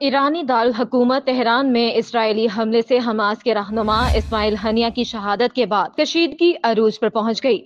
ایرانی دارالحکومت تہران میں اسرائیلی حملے سے حماس کے رہنما اسماعیل ہنیا کی شہادت کے بعد کشیدگی عروج پر پہنچ گئی۔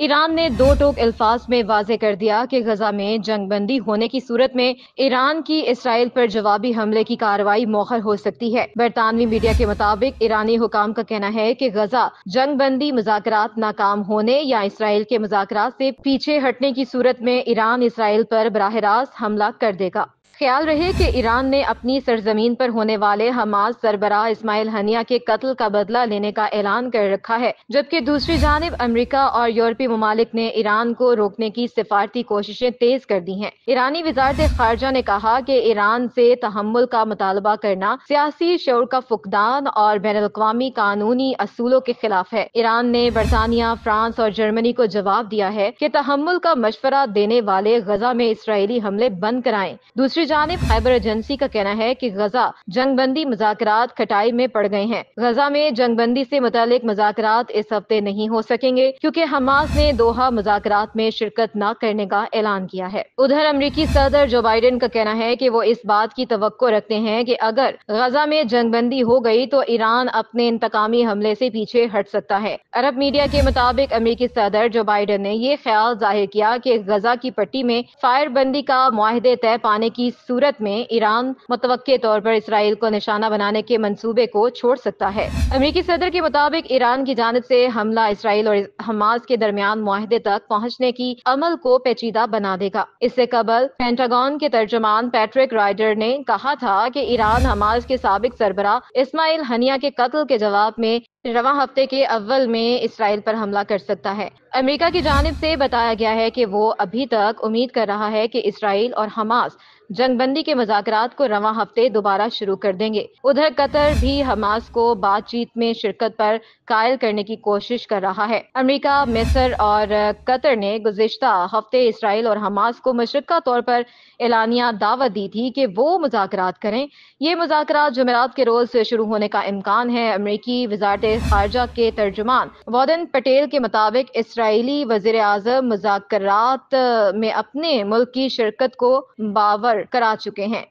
ایران نے دو ٹوک الفاظ میں واضح کر دیا کہ غزہ میں جنگ بندی ہونے کی صورت میں ایران کی اسرائیل پر جوابی حملے کی کارروائی موخر ہو سکتی ہے۔ برطانوی میڈیا کے مطابق، ایرانی حکام کا کہنا ہے کہ غزہ جنگ بندی، مذاکرات ناکام ہونے یا اسرائیل کے مذاکرات سے پیچھے ہٹنے کی صورت میں ایران اسرائیل پر براہ راست حملہ کر دے گا۔ خیال رہے کہ ایران نے اپنی سرزمین پر ہونے والے حماس سربراہ اسماعیل ہنیا کے قتل کا بدلہ لینے کا اعلان کر رکھا ہے، جبکہ دوسری جانب امریکہ اور یورپی ممالک نے ایران کو روکنے کی سفارتی کوششیں تیز کر دی ہیں۔ ایرانی وزارت خارجہ نے کہا کہ ایران سے تحمل کا مطالبہ کرنا سیاسی شعور کا فقدان اور بین الاقوامی قانونی اصولوں کے خلاف ہے۔ ایران نے برطانیہ، فرانس اور جرمنی کو جواب دیا ہے کہ تحمل کا مشورہ دینے والے غزہ میں اسرائیلی حملے بند کرائیں۔ دوسری جانب خیبر ایجنسی کا کہنا ہے کہ غزہ جنگ بندی مذاکرات کھٹائی میں پڑ گئے ہیں۔ غزہ میں جنگ بندی سے متعلق مذاکرات اس ہفتے نہیں ہو سکیں گے کیونکہ حماس نے دوحہ مذاکرات میں شرکت نہ کرنے کا اعلان کیا ہے۔ ادھر امریکی صدر جو بائیڈن کا کہنا ہے کہ وہ اس بات کی توقع رکھتے ہیں کہ اگر غزہ میں جنگ بندی ہو گئی تو ایران اپنے انتقامی حملے سے پیچھے ہٹ سکتا ہے۔ عرب میڈیا کے مطابق امریکی صدر جو بائیڈن نے یہ خیال ظاہر کیا کہ غزہ کی پٹی میں فائر بندی کا معاہدے طے پانے کی صورت میں ایران متوقع طور پر اسرائیل کو نشانہ بنانے کے منصوبے کو چھوڑ سکتا ہے۔ امریکی صدر کے مطابق ایران کی جانب سے حملہ اسرائیل اور حماس کے درمیان معاہدے تک پہنچنے کی عمل کو پیچیدہ بنا دے گا۔ اس سے قبل پینٹاگون کے ترجمان پیٹرک رائڈر نے کہا تھا کہ ایران حماس کے سابق سربراہ اسماعیل ہنیا کے قتل کے جواب میں رواں ہفتے کے اول میں اسرائیل پر حملہ کر سکتا ہے۔ امریکہ کی جانب سے بتایا گیا ہے کہ وہ ابھی تک امید کر رہا ہے کہ اسرائیل اور حماس جنگ بندی کے مذاکرات کو رواں ہفتے دوبارہ شروع کر دیں گے۔ ادھر قطر بھی حماس کو بات چیت میں شرکت پر قائل کرنے کی کوشش کر رہا ہے۔ امریکہ، مصر اور قطر نے گزشتہ ہفتے اسرائیل اور حماس کو مشرقہ طور پر اعلانیہ دعوت دی تھی کہ وہ مذاکرات کریں۔ یہ مذاکرات جمعرات کے روز شروع ہونے کا امکان ہے۔ امریکی وزارت خارجہ کے ترجمان۔ وادن پٹیل کے مطابق اسرائیلی وزیر اعظم مذاکرات میں اپنے ملک کی شرکت کو باور کرا چکے ہیں۔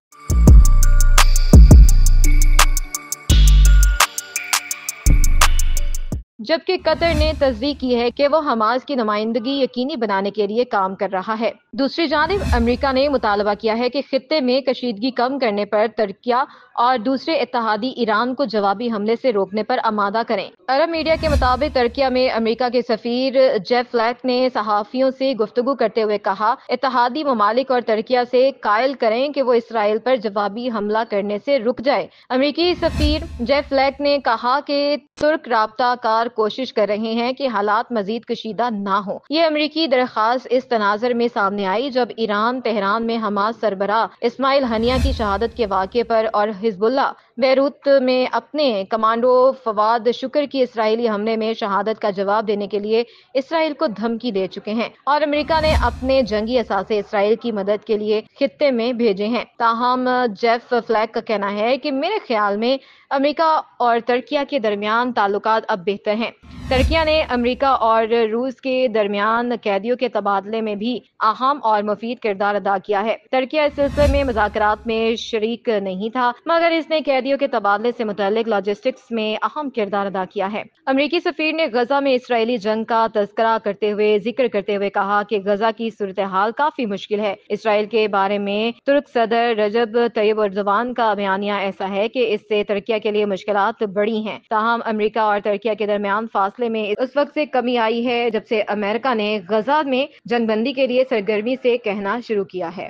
جبکہ قطر نے تصدیق کی ہے کہ وہ حماس کی نمائندگی یقینی بنانے کے لیے کام کر رہا ہے۔ دوسری جانب، امریکہ نے مطالبہ کیا ہے کہ خطے میں کشیدگی کم کرنے پر ترکیہ اور دوسرے اتحادی ایران کو جوابی حملے سے روکنے پر آمادہ کریں۔ عرب میڈیا کے مطابق، ترکیہ میں امریکہ کے سفیر جیف فلیک نے صحافیوں سے گفتگو کرتے ہوئے کہا، اتحادی ممالک اور ترکیہ سے قائل کریں کہ وہ اسرائیل پر جوابی حملہ کرنے سے رک جائے۔ امریکی سفیر جیف فلیک نے کہا کہ ترک رابطہ کار کوشش کر رہے ہیں کہ حالات مزید کشیدہ نہ ہوں۔ یہ امریکی درخواست اس تناظر میں سامنے آئی جب ایران، تہران میں حماس سربراہ اسماعیل ہنیا کی شہادت کے واقعے پر اور حزب اللہ بیروت میں اپنے کمانڈو فواد شکر کی اسرائیلی حملے میں شہادت کا جواب دینے کے لیے اسرائیل کو دھمکی دے چکے ہیں اور امریکہ نے اپنے جنگی اثاثے اسرائیل کی مدد کے لیے خطے میں بھیجے ہیں۔ تاہم جیف فلیک کا کہنا ہے کہ میرے خیال میں امریکہ اور ترکیہ کے درمیان تعلقات اب بہتر ہیں۔ ترکیہ نے امریکہ اور روس کے درمیان قیدیوں کے تبادلے میں بھی اہم اور مفید کردار ادا کیا ہے۔ ترکیہ اس سلسلے میں مذاکرات میں شریک نہیں تھا، مگر اس نے قیدیوں کے تبادلے سے متعلق لاجسٹکس میں اہم کردار ادا کیا ہے۔ امریکی سفیر نے غزہ میں اسرائیلی جنگ کا تذکرہ کرتے ہوئے ذکر کرتے ہوئے کہا کہ غزہ کی صورتحال کافی مشکل ہے۔ اسرائیل کے بارے میں ترک صدر رجب طیب اردوان کا بیانیہ ایسا ہے کہ اس سے ترکیہ کے لیے مشکلات بڑی ہیں۔ تاہم، امریکہ اور ترکیہ کے درمیان فاصلہ داخلے میں اس وقت سے کمی آئی ہے، جب سے امریکہ نے غزہ میں جنگ بندی کے لیے سرگرمی سے کہنا شروع کیا ہے۔